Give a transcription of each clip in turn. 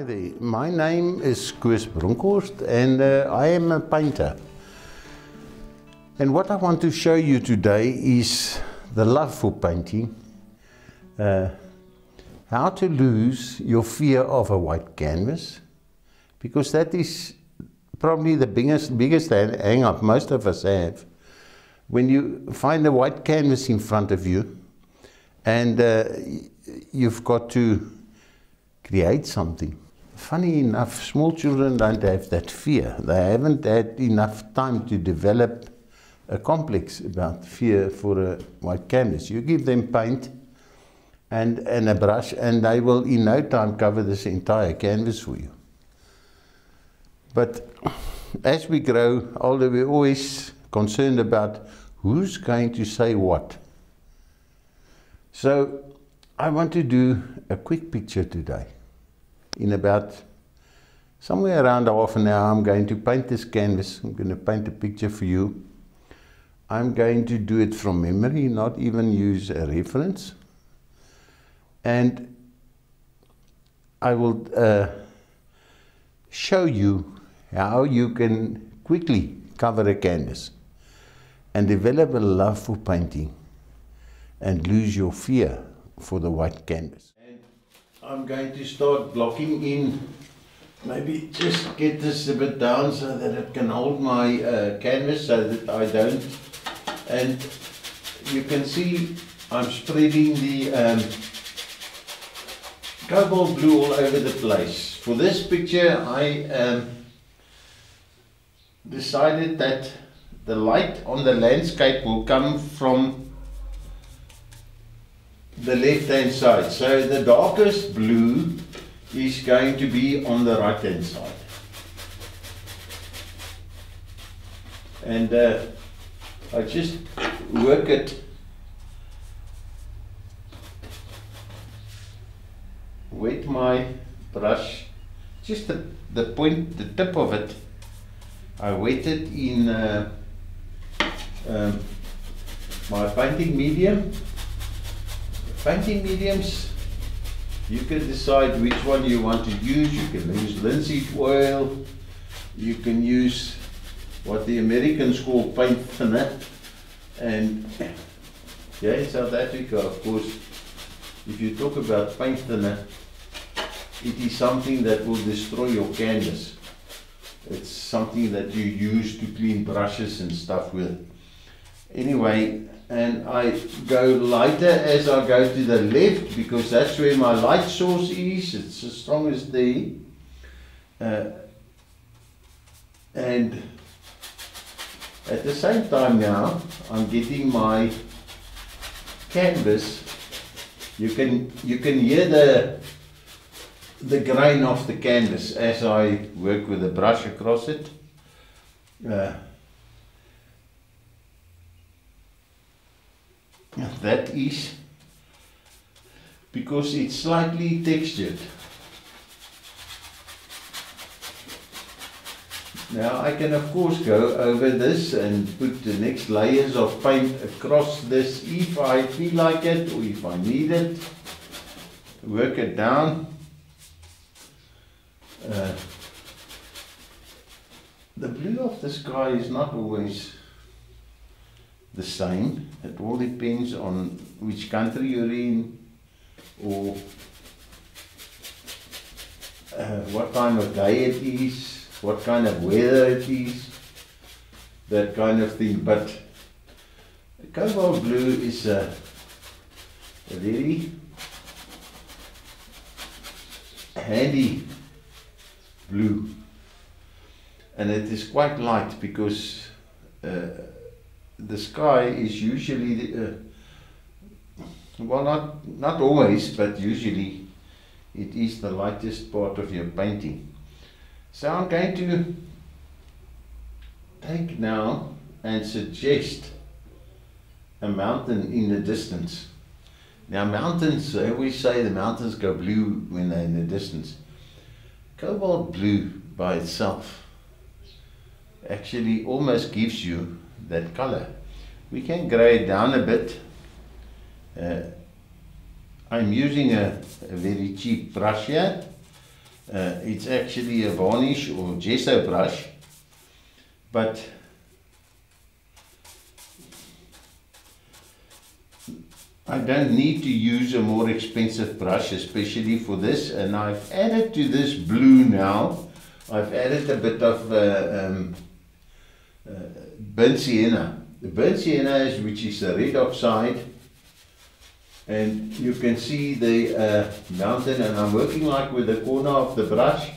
Hi there. My name is Koos Bronkhorst and uh, I am a painter. And what I want to show you today is the love for painting. Uh, how to lose your fear of a white canvas. Because that is probably the biggest, biggest hang up most of us have. When you find a white canvas in front of you and uh, you've got to create something. Funny enough, small children don't have that fear. They haven't had enough time to develop a complex about fear for a white canvas. You give them paint and, and a brush, and they will in no time cover this entire canvas for you. But as we grow older, we're always concerned about who's going to say what. So I want to do a quick picture today. In about somewhere around half an hour, I'm going to paint this canvas. I'm going to paint a picture for you. I'm going to do it from memory, not even use a reference. And I will uh, show you how you can quickly cover a canvas and develop a love for painting and lose your fear for the white canvas. I'm going to start blocking in, maybe just get this a bit down so that it can hold my uh, canvas so that I don't, and you can see I'm spreading the um, cobalt blue all over the place. For this picture I um, decided that the light on the landscape will come from the left hand side. So the darkest blue is going to be on the right hand side. And uh, I just work it wet my brush just the, the point the tip of it I wet it in uh, um, my painting medium painting mediums. You can decide which one you want to use. You can use linseed oil. You can use what the Americans call paint thinner. And yeah in South Africa of course if you talk about paint thinner it is something that will destroy your canvas. It's something that you use to clean brushes and stuff with. Anyway and I go lighter as I go to the left because that's where my light source is. It's as strong as the uh, and at the same time now I'm getting my canvas. You can you can hear the the grain of the canvas as I work with the brush across it. Uh, that is because it's slightly textured. Now I can of course go over this and put the next layers of paint across this if I feel like it or if I need it. Work it down. Uh, the blue of the sky is not always the same. It all depends on which country you're in or uh, what time of day it is, what kind of weather it is, that kind of thing. But cobalt blue is a, a very handy blue and it is quite light because uh, the sky is usually, uh, well, not, not always, but usually it is the lightest part of your painting. So I'm going to take now and suggest a mountain in the distance. Now mountains, always say the mountains go blue when they're in the distance. Cobalt blue by itself actually almost gives you that color. We can gray it down a bit. Uh, I'm using a, a, very cheap brush here. Uh, it's actually a varnish or gesso brush, but I don't need to use a more expensive brush, especially for this. And I've added to this blue now, I've added a bit of uh, um, uh, burnt sienna. The burnt sienna is, which is the red oxide. And you can see the uh, mountain and I'm working like with the corner of the brush.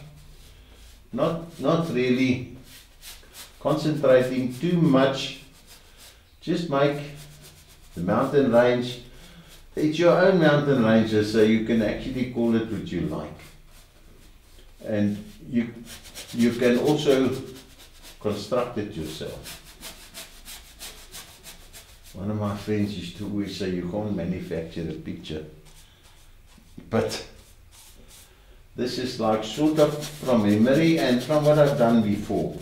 Not, not really concentrating too much. Just make the mountain range it's your own mountain ranger, so you can actually call it what you like. And you, you can also construct it yourself. One of my friends used to always say you can't manufacture a picture. But this is like sort of from memory and from what I've done before.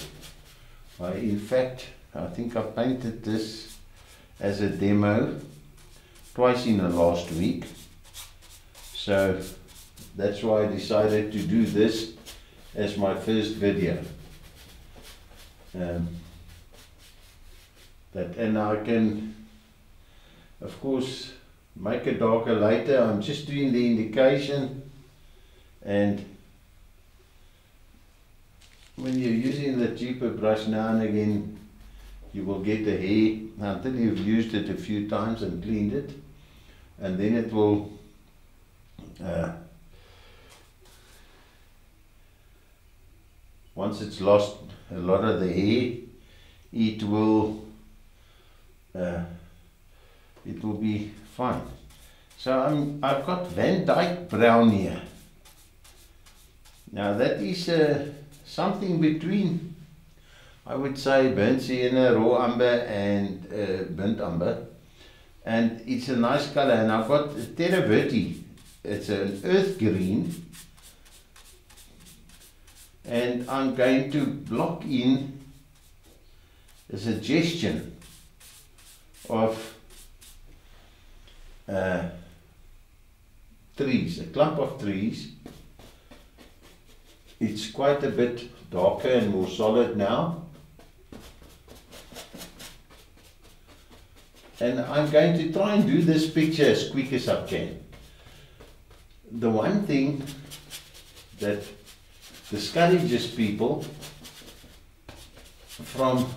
I, in fact, I think I painted this as a demo twice in the last week. So that's why I decided to do this as my first video. Um, that and I can of course make it darker later. I'm just doing the indication. And when you're using the cheaper brush now and again you will get the hair. Until you've used it a few times and cleaned it. And then it will uh, once it's lost a lot of the hair it will uh, it will be fine. So I'm, I've got Van Dyke brown here. Now that is uh, something between I would say burnt sienna, raw umber and uh, burnt umber and it's a nice color and I've got Terra Verde. It's an earth green and I'm going to block in a suggestion of uh, trees, a clump of trees it's quite a bit darker and more solid now and I'm going to try and do this picture as quick as I can. The one thing that discourages people from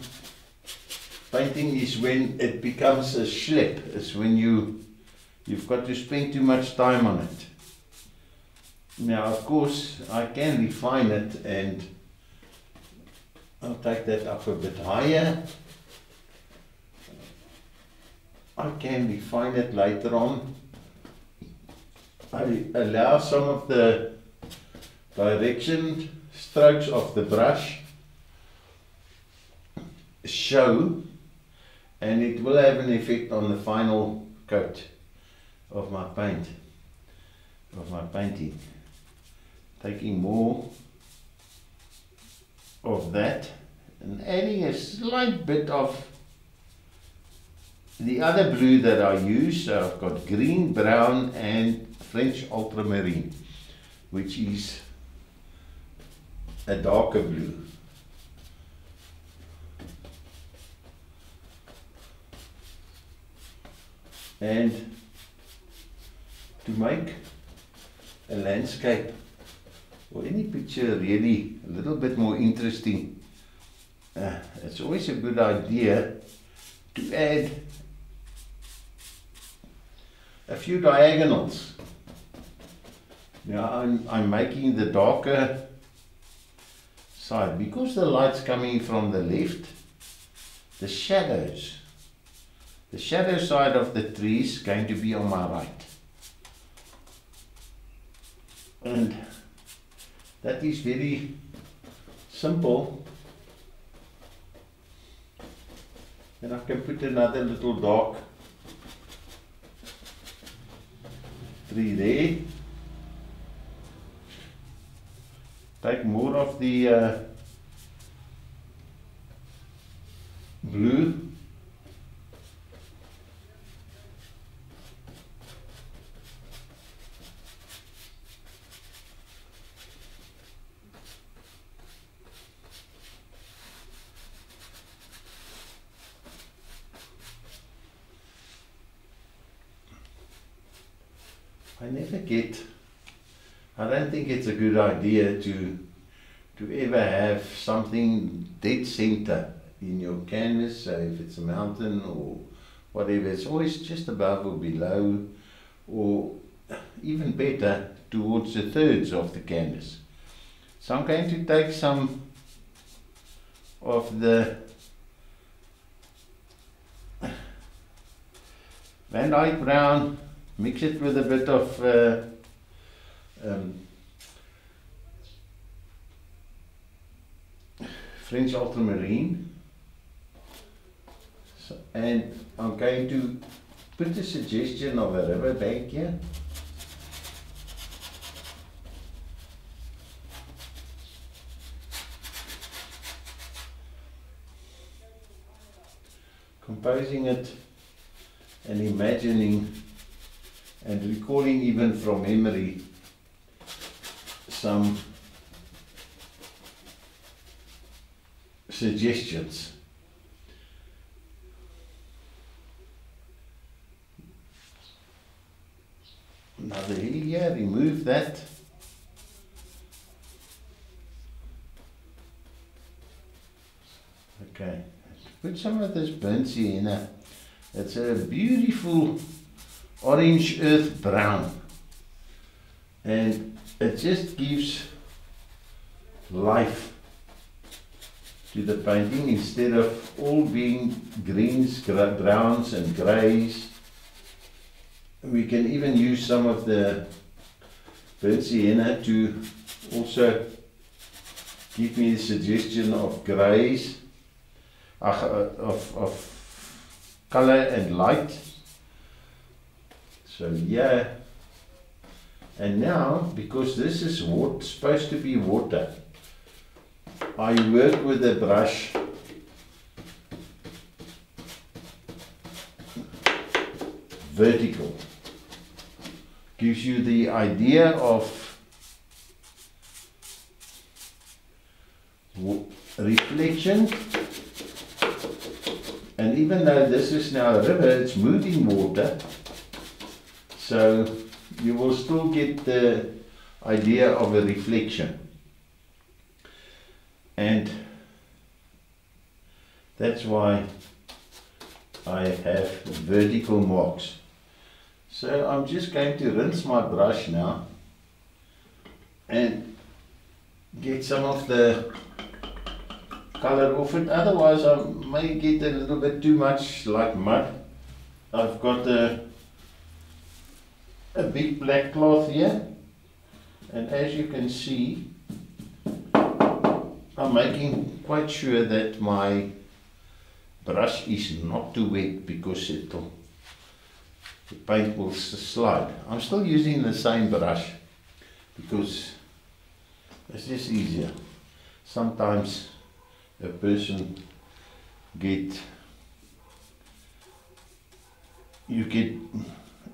painting is when it becomes a schlep, is when you, you've got to spend too much time on it. Now of course I can refine it and I'll take that up a bit higher I can refine it later on. I allow some of the direction strokes of the brush show and it will have an effect on the final coat of my paint, of my painting. Taking more of that and adding a slight bit of the other blue that I use, so I've got green, brown and French ultramarine, which is a darker blue. And to make a landscape or any picture really a little bit more interesting, uh, it's always a good idea to add a few diagonals. Now I'm, I'm making the darker side. Because the light's coming from the left the shadows the shadow side of the tree is going to be on my right. And that is very simple. And I can put another little dark three there. Take more of the uh, blue think it's a good idea to, to ever have something dead center in your canvas, so if it's a mountain or whatever, it's always just above or below, or even better, towards the thirds of the canvas. So I'm going to take some of the Van Dyke Brown, mix it with a bit of uh, um, French ultramarine. So, and I'm going to put a suggestion of a river bank here. Composing it and imagining and recalling even from memory some suggestions. Another here, remove that. Okay, put some of this burnt sienna. It's a beautiful orange earth brown. And it just gives life to the painting instead of all being greens, browns and greys. We can even use some of the burnt sienna to also give me the suggestion of greys, uh, of, of color and light. So yeah, and now because this is what supposed to be water, I work with a brush vertical. Gives you the idea of reflection and even though this is now a river, it's moving water so you will still get the idea of a reflection. And that's why I have vertical marks. So I'm just going to rinse my brush now and get some of the color off it. Otherwise I may get a little bit too much like mud. I've got a a big black cloth here and as you can see I'm making quite sure that my brush is not too wet because it'll um, the paint will slide. I'm still using the same brush because it's just easier. Sometimes a person get you get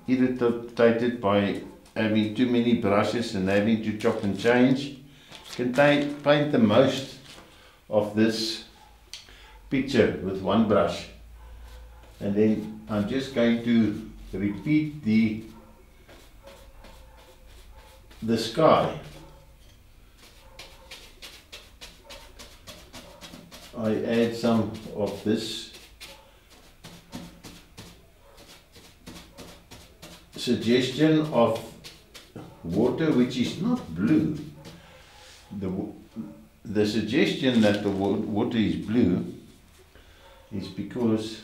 irritated by having too many brushes and having to chop and change. Can paint the most of this picture with one brush. And then I'm just going to repeat the the sky. I add some of this suggestion of water which is not blue. The, the suggestion that the water is blue is because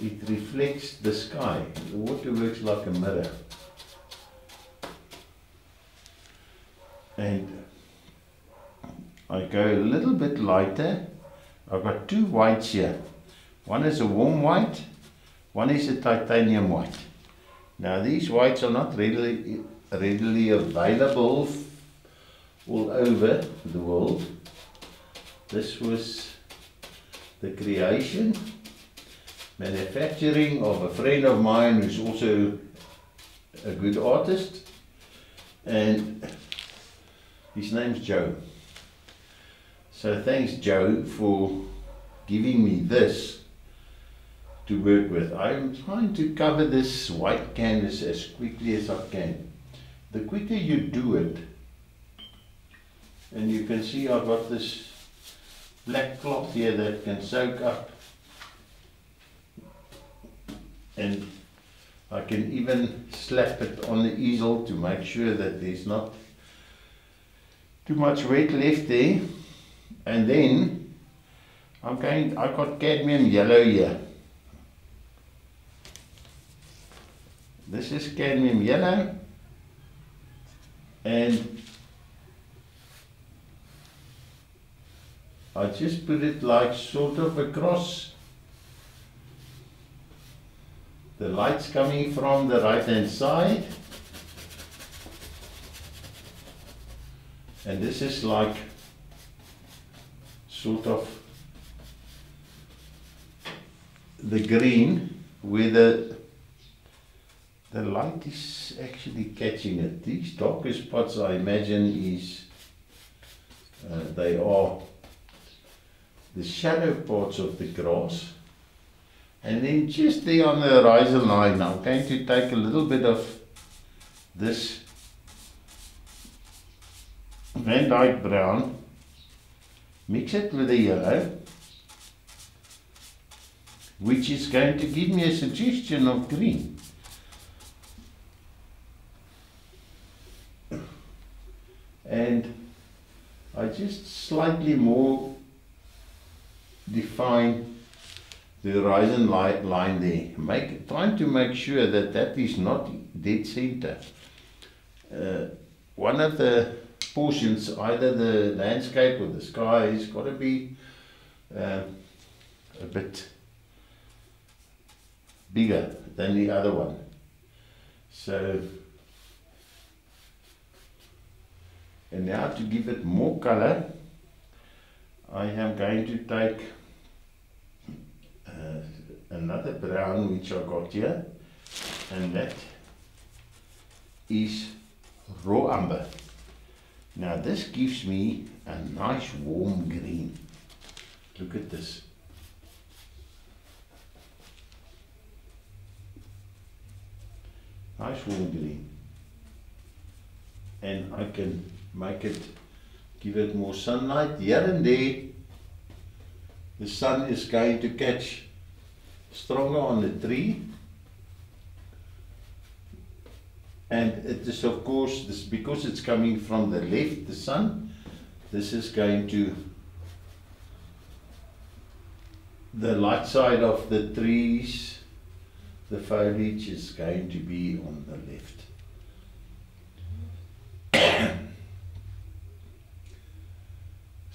it reflects the sky. The water works like a mirror. And I go a little bit lighter. I've got two whites here. One is a warm white, one is a titanium white. Now these whites are not readily, readily available all over the world. This was the creation, manufacturing of a friend of mine who's also a good artist and his name's Joe. So thanks Joe for giving me this to work with. I'm trying to cover this white canvas as quickly as I can. The quicker you do it, and you can see I've got this black cloth here that can soak up. And I can even slap it on the easel to make sure that there's not too much weight left there. And then I'm going I've got cadmium yellow here. This is cadmium yellow. And I just put it like sort of across the light's coming from the right hand side and this is like sort of the green where the the light is actually catching it. These darker spots I imagine is uh, they are the shadow parts of the grass and then just there on the horizon line I'm going to take a little bit of this Van Dyke brown mix it with the yellow which is going to give me a suggestion of green. And I just slightly more define the horizon line, line there. Make, trying to make sure that that is not dead center. Uh, one of the portions, either the landscape or the sky, has got to be uh, a bit bigger than the other one. So, and now to give it more color, I am going to take uh, another brown which I got here and that is raw umber. Now this gives me a nice warm green. Look at this. Nice warm green. And I can make it give it more sunlight. Here and there the sun is going to catch stronger on the tree. And it is of course this because it's coming from the left the sun this is going to the light side of the trees the foliage is going to be on the left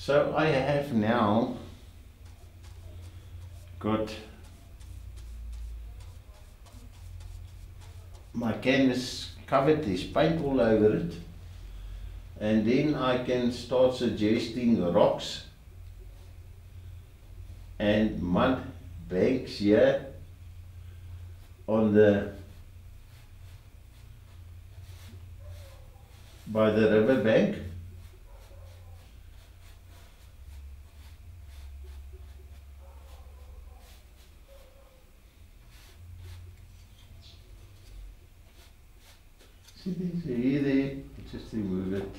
So I have now got my canvas covered, there's paint all over it and then I can start suggesting rocks and mud banks here on the by the river bank There, there, just remove it.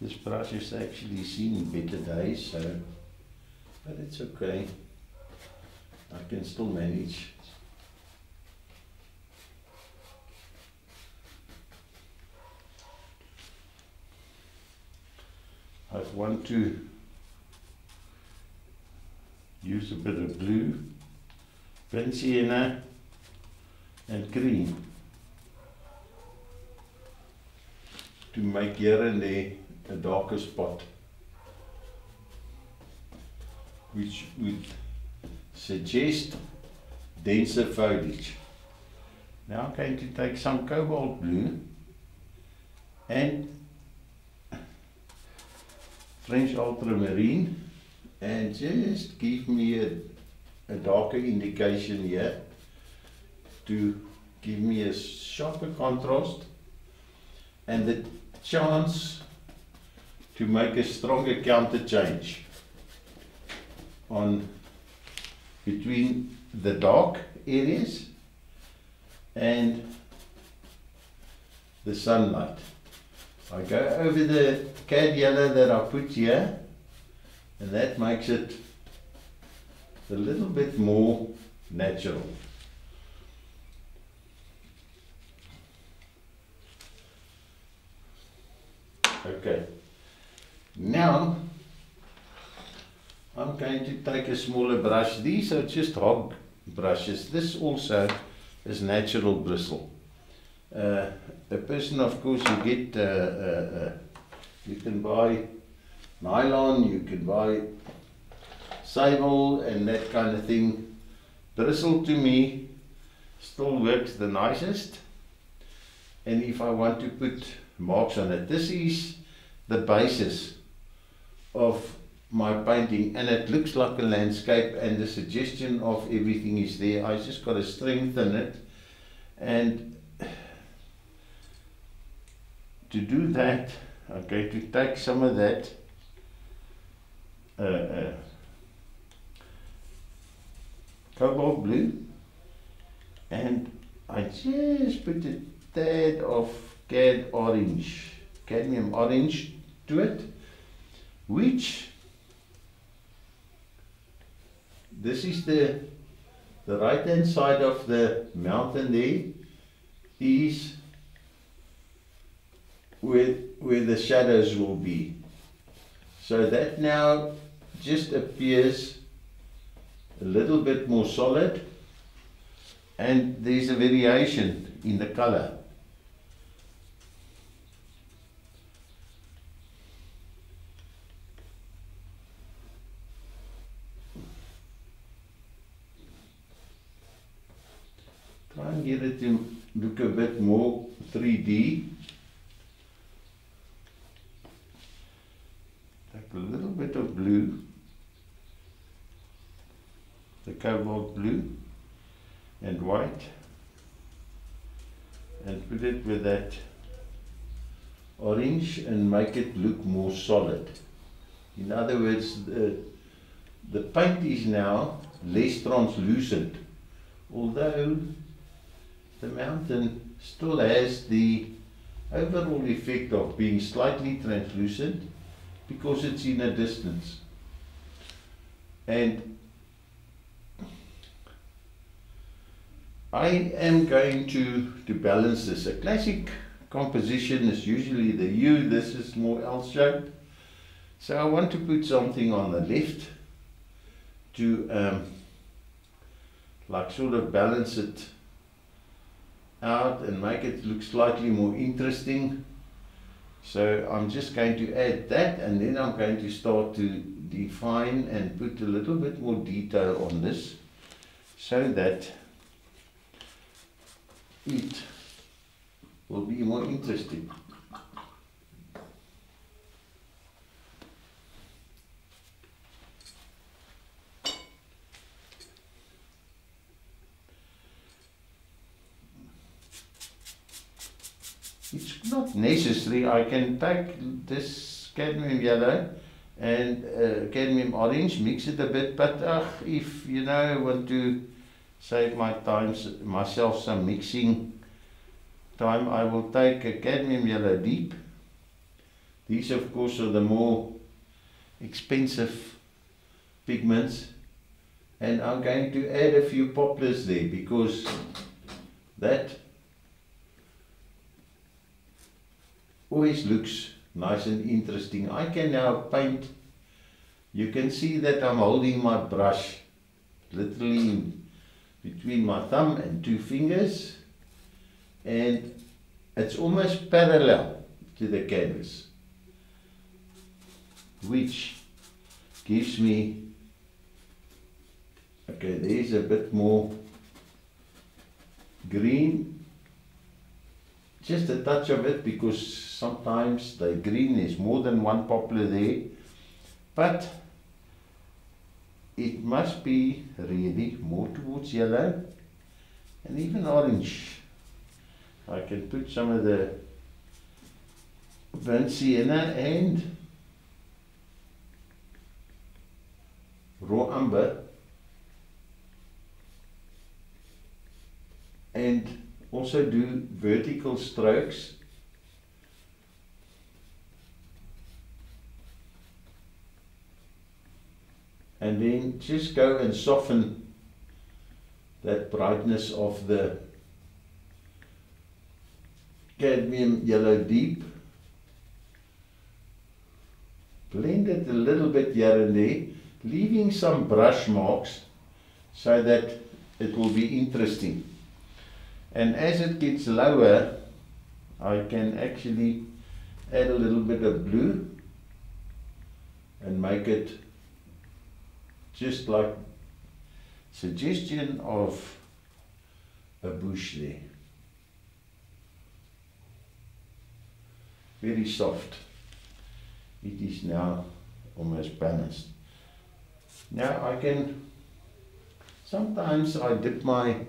This brush has actually seen better days, so, but it's okay. I can still manage. I want to use a bit of blue, burnt sienna and green to make here and there a darker spot which would suggest denser foliage. Now I'm going to take some cobalt blue and French ultramarine and just give me a, a darker indication here. To give me a sharper contrast. And the chance to make a stronger counter change on between the dark areas and the sunlight. I go over the cad yellow that I put here and that makes it a little bit more natural. Okay. Now, I'm going to take a smaller brush. These are just hog brushes. This also is natural bristle. Uh, a person, of course, you get, uh, uh, uh, you can buy nylon, you can buy sable and that kind of thing. Bristle to me still works the nicest. And if I want to put marks on it, this is the basis of my painting and it looks like a landscape and the suggestion of everything is there. I just got to strengthen it and to do that, I'm going to take some of that uh, uh, cobalt blue and I just put a tad of cad orange, cadmium orange to it, which this is the the right hand side of the mountain there is where, where the shadows will be. So that now just appears a little bit more solid and there's a variation in the color. Try and get it to look a bit more 3D. A little bit of blue, the cobalt blue and white. And put it with that orange and make it look more solid. In other words, the, the paint is now less translucent, although the mountain still has the overall effect of being slightly translucent because it's in a distance. And I am going to, to balance this. A classic composition is usually the U, this is more L-shaped. So I want to put something on the left to um, like sort of balance it out and make it look slightly more interesting. So I'm just going to add that and then I'm going to start to define and put a little bit more detail on this so that it will be more interesting. It's not necessary, I can take this cadmium yellow and uh, cadmium orange, mix it a bit, but uh, if you know want to save my time, myself some mixing time, I will take a cadmium yellow deep. These of course are the more expensive pigments and I'm going to add a few poplars there because that always looks nice and interesting. I can now paint, you can see that I'm holding my brush literally between my thumb and two fingers and it's almost parallel to the canvas which gives me okay there's a bit more green just a touch of it because sometimes the green is more than one poplar there but it must be really more towards yellow and even orange. I can put some of the burnt sienna and raw umber and also do vertical strokes. And then just go and soften that brightness of the cadmium yellow deep. Blend it a little bit here and there leaving some brush marks so that it will be interesting and as it gets lower I can actually add a little bit of blue and make it just like suggestion of a bush there. Very soft. It is now almost balanced. Now I can, sometimes I dip my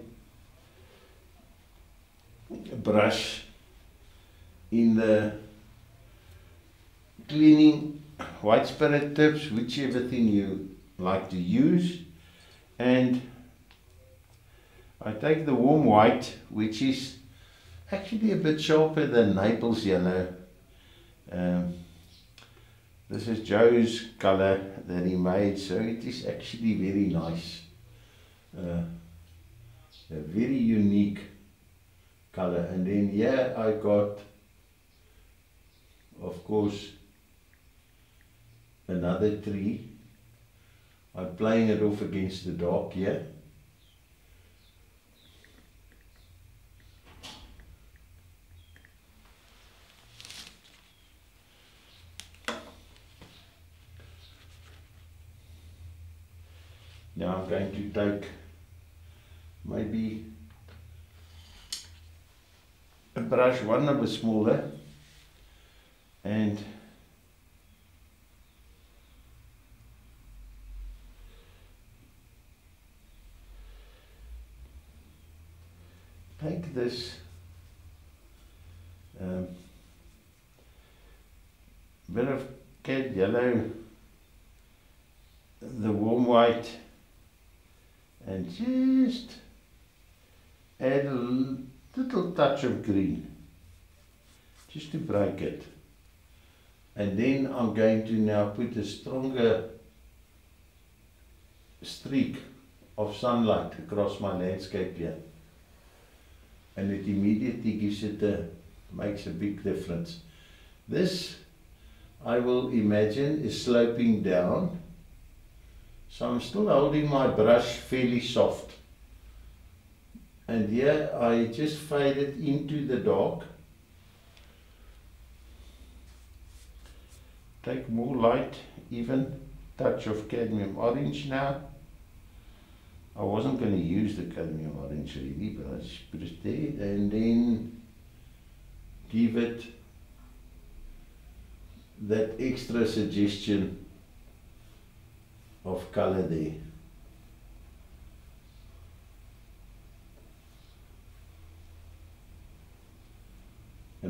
brush in the cleaning white spirit tips, whichever thing you like to use. And I take the warm white which is actually a bit sharper than Naples yellow. Um, this is Joe's color that he made so it is actually very nice. Uh, a very unique color and then here I got of course another tree I'm playing it off against the dark here. Now I'm going to take maybe brush one a bit smaller and take this touch of green, just to break it. And then I'm going to now put a stronger streak of sunlight across my landscape here and it immediately gives it a, makes a big difference. This, I will imagine, is sloping down. So I'm still holding my brush fairly soft. And here I just fade it into the dark. Take more light, even touch of cadmium orange now. I wasn't going to use the cadmium orange really, but I just put it there and then give it that extra suggestion of color there.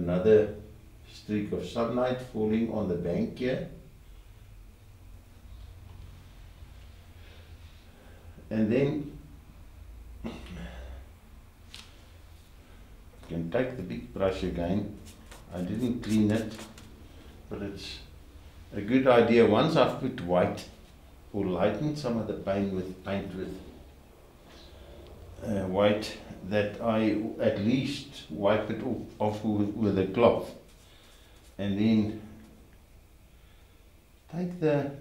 Another streak of sunlight falling on the bank here. and then you can take the big brush again I didn't clean it but it's a good idea once I've put white or lightened some of the paint with paint with uh, white that I at least wipe it off, off with, with a cloth and then take the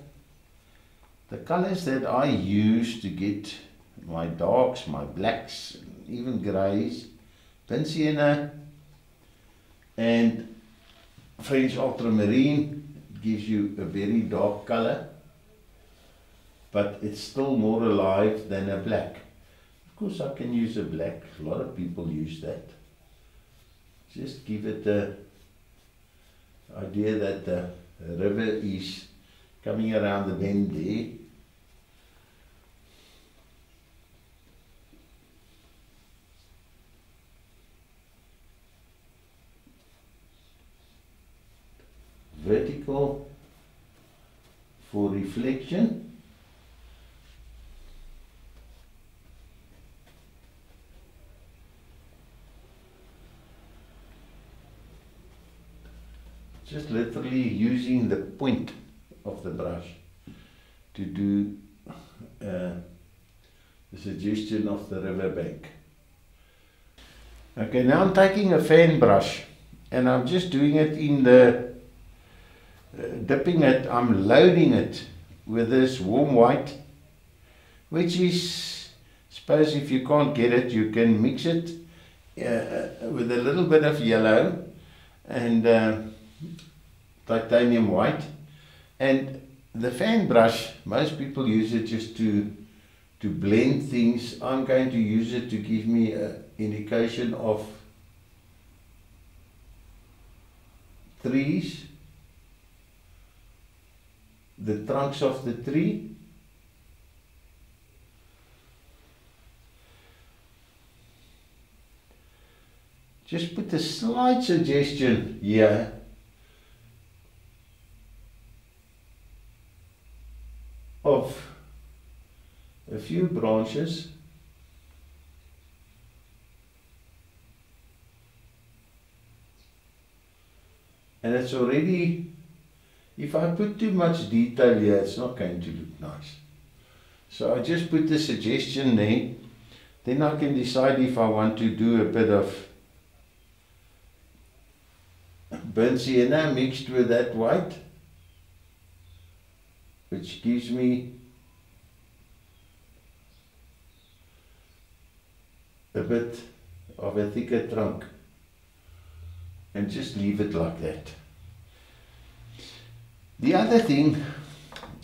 the colors that I use to get my darks, my blacks, even greys, Pinciana and French ultramarine gives you a very dark color but it's still more alive than a black. Of course I can use a black, a lot of people use that. Just give it the idea that the river is coming around the bend there. Vertical for reflection point of the brush to do uh, the suggestion of the riverbank. Okay, now I'm taking a fan brush and I'm just doing it in the, uh, dipping it, I'm loading it with this warm white, which is, suppose if you can't get it, you can mix it uh, with a little bit of yellow and uh, titanium white. And the fan brush, most people use it just to to blend things. I'm going to use it to give me an indication of trees, the trunks of the tree. Just put a slight suggestion here of a few branches. And it's already if I put too much detail here it's not going to look nice. So I just put the suggestion there. Then I can decide if I want to do a bit of burnt sienna mixed with that white which gives me a bit of a thicker trunk and just leave it like that. The other thing,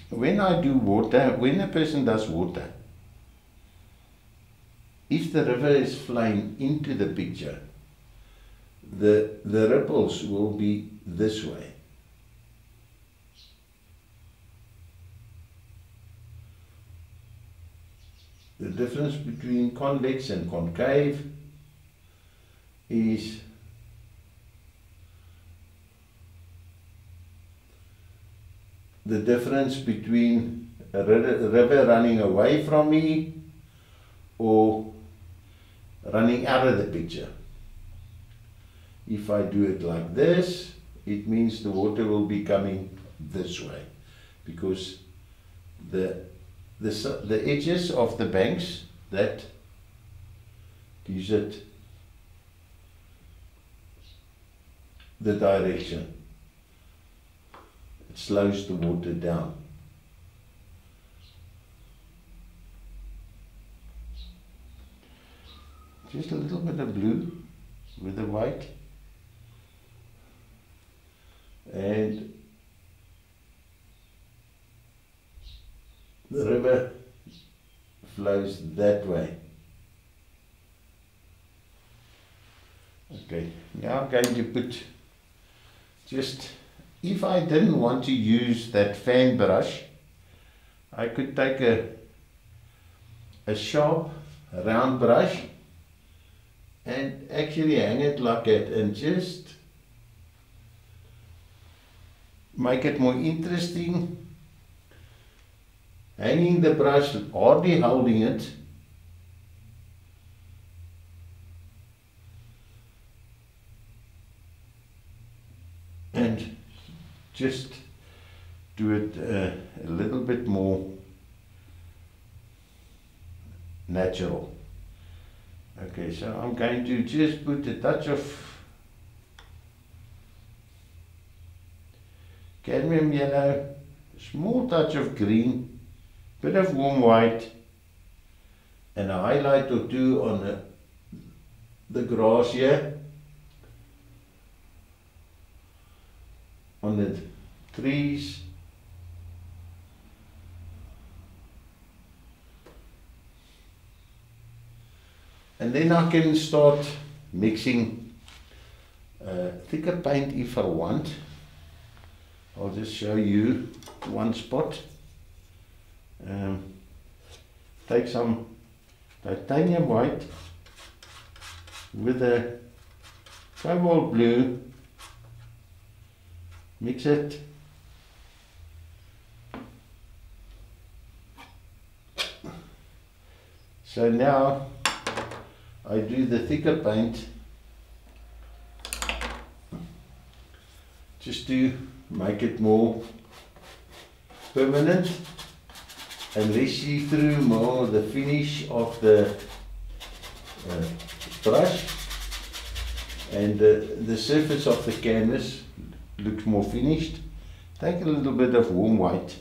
when I do water, when a person does water, if the river is flowing into the picture, the, the ripples will be this way. The difference between convex and concave is the difference between a river running away from me or running out of the picture. If I do it like this, it means the water will be coming this way because the the, the edges of the banks that gives it the direction. It slows the water down. Just a little bit of blue with the white. And the river flows that way. Okay, now I'm going to put just, if I didn't want to use that fan brush, I could take a, a sharp round brush and actually hang it like that and just make it more interesting hanging the brush, hardly holding it. And just do it uh, a little bit more natural. Okay, so I'm going to just put a touch of cadmium yellow, small touch of green, bit of warm white and a highlight or two on the, the grass here. On the trees. And then I can start mixing uh, thicker paint if I want. I'll just show you one spot um, take some titanium white with a cobalt blue, mix it. So now I do the thicker paint. Just to make it more permanent and let's see through more the finish of the uh, brush and the, the surface of the canvas looks more finished. Take a little bit of warm white,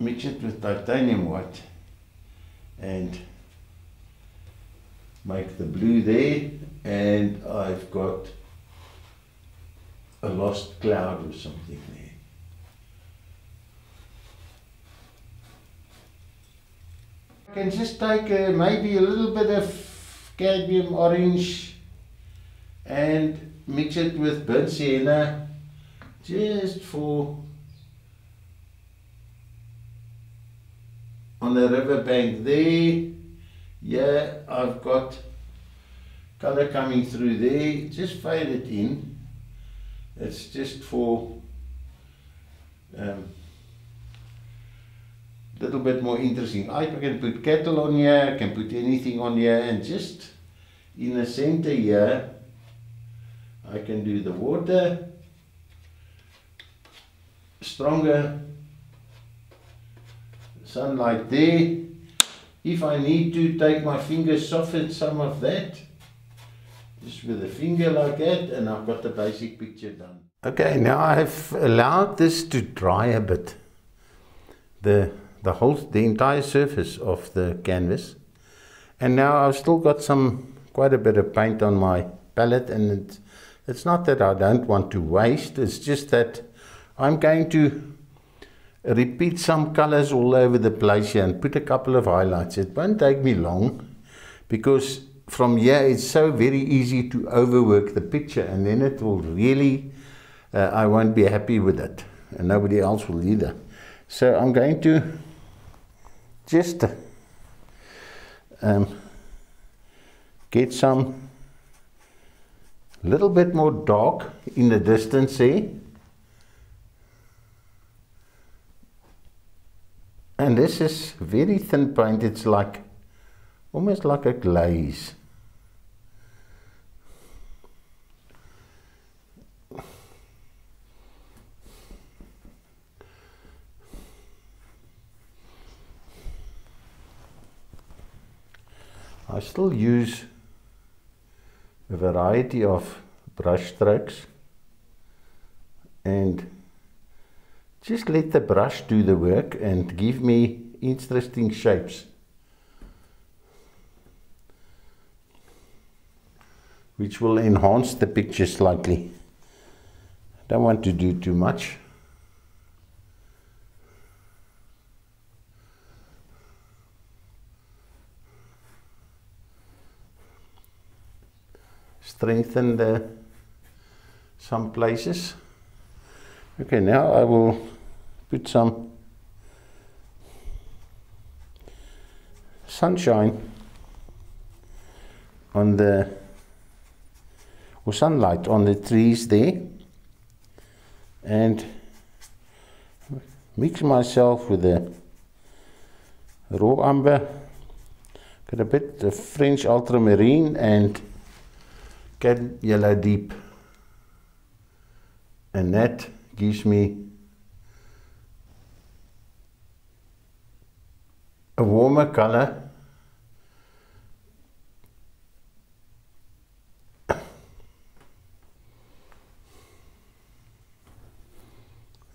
mix it with titanium white and make the blue there and I've got a lost cloud or something there. Can just take uh, maybe a little bit of cadmium orange and mix it with burnt sienna just for on the riverbank there. Yeah I've got color coming through there. Just fade it in. It's just for um, little bit more interesting. I can put cattle on here I can put anything on here and just in the center here I can do the water stronger sunlight there. If I need to take my finger soften some of that just with a finger like that and I've got the basic picture done. Okay now I've allowed this to dry a bit. The the whole the entire surface of the canvas and now I've still got some quite a bit of paint on my palette and it's it's not that I don't want to waste, it's just that I'm going to repeat some colors all over the place here and put a couple of highlights. It won't take me long because from here it's so very easy to overwork the picture and then it will really, uh, I won't be happy with it and nobody else will either. So I'm going to just um, get some little bit more dark in the distance here. And this is very thin paint, it's like almost like a glaze. I still use a variety of brush strokes and just let the brush do the work and give me interesting shapes which will enhance the picture slightly. Don't want to do too much. Strengthen the some places. Okay, now I will put some sunshine on the or sunlight on the trees there and mix myself with the raw umber got a bit of French ultramarine and can yellow deep and that gives me a warmer color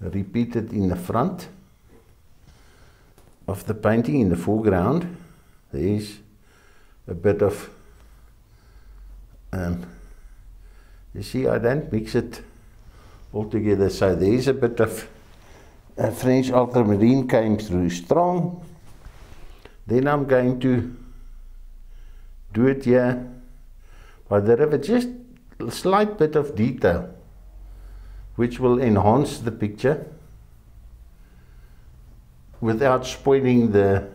repeat it in the front of the painting in the foreground. There is a bit of um, you see, I don't mix it all together. So there's a bit of uh, French ultramarine came through strong. Then I'm going to do it here by the river, just a slight bit of detail, which will enhance the picture without spoiling the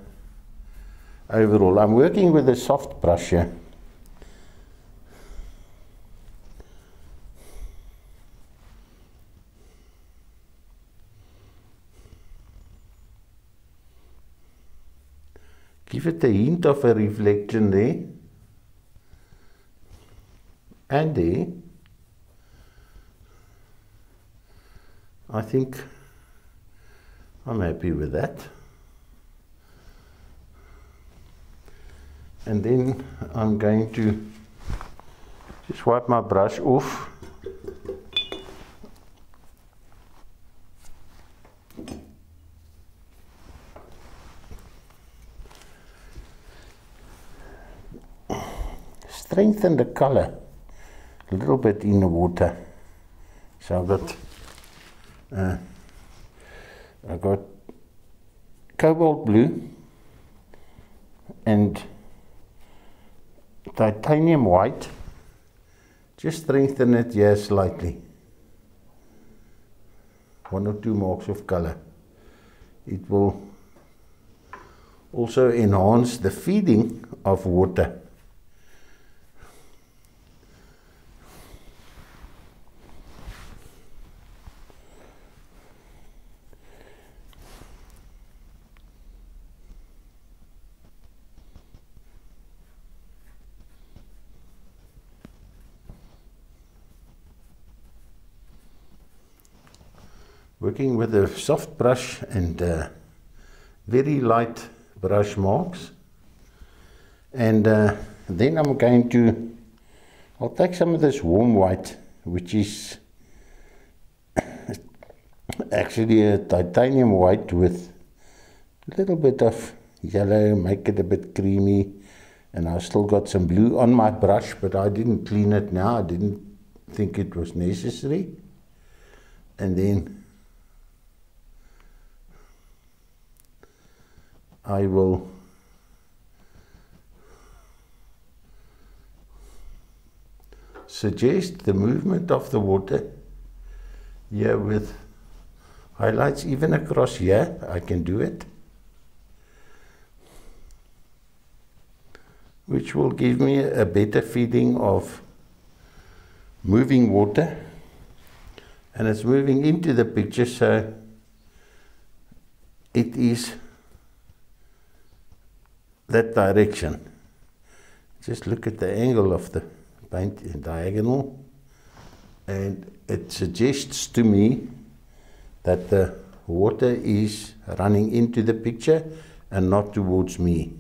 overall. I'm working with a soft brush here. Give it a hint of a reflection there and there I think I'm happy with that. And then I'm going to just wipe my brush off. Strengthen the color a little bit in the water. So I've got uh, I've got cobalt blue and titanium white. Just strengthen it here slightly. One or two marks of color. It will also enhance the feeding of water. Working with a soft brush and uh, very light brush marks. And uh, then I'm going to I'll take some of this warm white which is actually a titanium white with a little bit of yellow make it a bit creamy. And I still got some blue on my brush but I didn't clean it now. I didn't think it was necessary. And then I will. Suggest the movement of the water here with highlights even across here. I can do it. Which will give me a better feeling of moving water. And it's moving into the picture so it is that direction. Just look at the angle of the paint in diagonal and it suggests to me that the water is running into the picture and not towards me.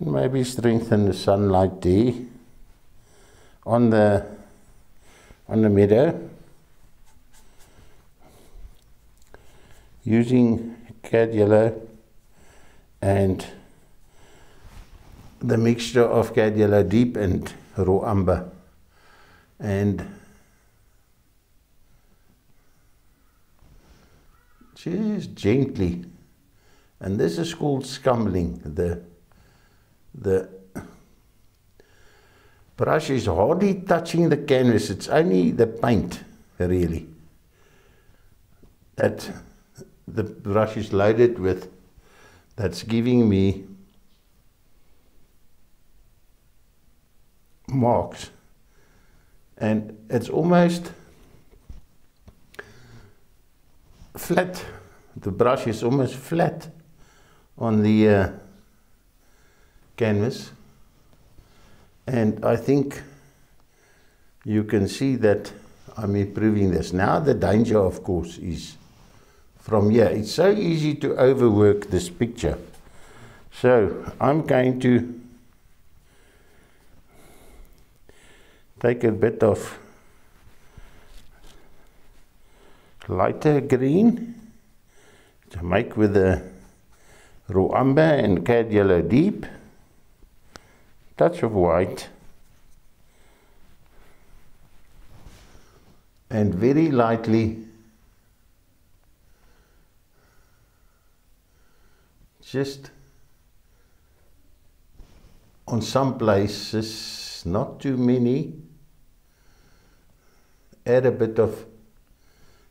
Maybe strengthen the sunlight there on the on the meadow using cad yellow and the mixture of cad yellow deep and raw umber and just gently and this is called scumbling the the brush is hardly touching the canvas. It's only the paint really that the brush is loaded with that's giving me marks. And it's almost flat. The brush is almost flat on the uh, canvas and I think you can see that I'm improving this now the danger of course is from here. It's so easy to overwork this picture. So I'm going to take a bit of lighter green to make with the umber and cad yellow deep, touch of white, and very lightly just on some places, not too many, add a bit of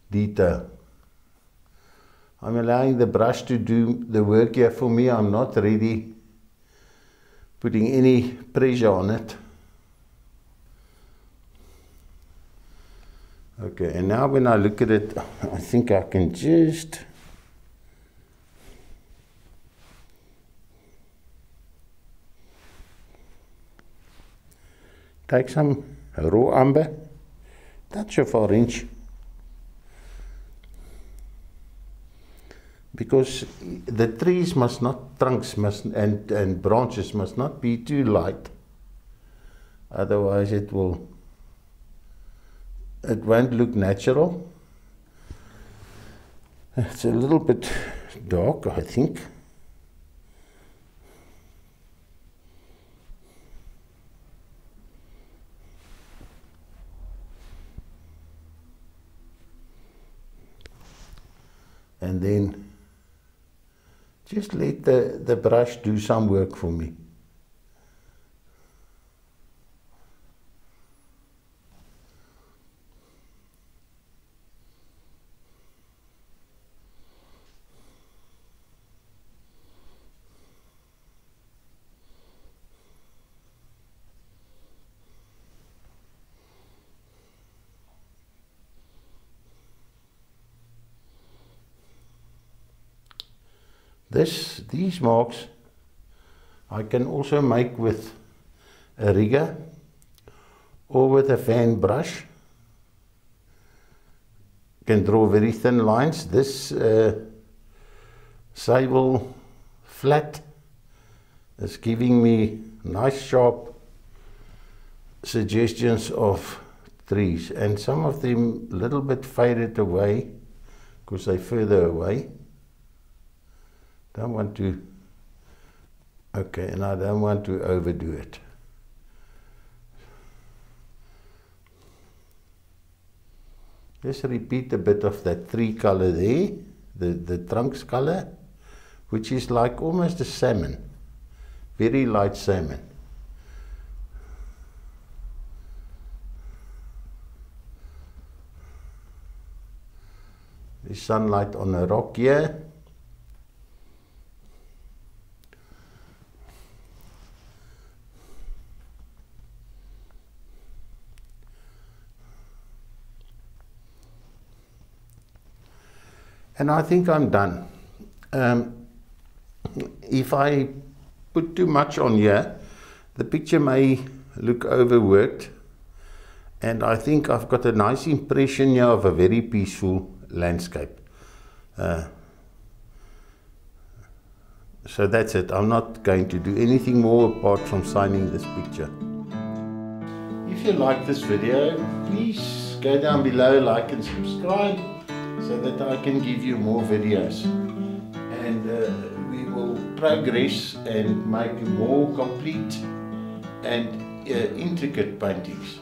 detail. I'm allowing the brush to do the work here for me. I'm not really putting any pressure on it. Okay, and now when I look at it, I think I can just take some raw umber, touch of orange. Because the trees must not, trunks must, and, and branches must not be too light. Otherwise it will, it won't look natural. It's a little bit dark, I think. and then just let the, the brush do some work for me. This, these marks I can also make with a rigger or with a fan brush. Can draw very thin lines. This uh, sable flat is giving me nice sharp suggestions of trees and some of them a little bit faded away because they're further away don't want to, okay, and I don't want to overdo it. Just repeat a bit of that three color there, the, the trunks color, which is like almost a salmon, very light salmon. The sunlight on a rock here. And I think I'm done. Um, if I put too much on here, the picture may look overworked. And I think I've got a nice impression here of a very peaceful landscape. Uh, so that's it. I'm not going to do anything more apart from signing this picture. If you like this video, please go down below, like and subscribe so that I can give you more videos and uh, we will progress and make more complete and uh, intricate paintings.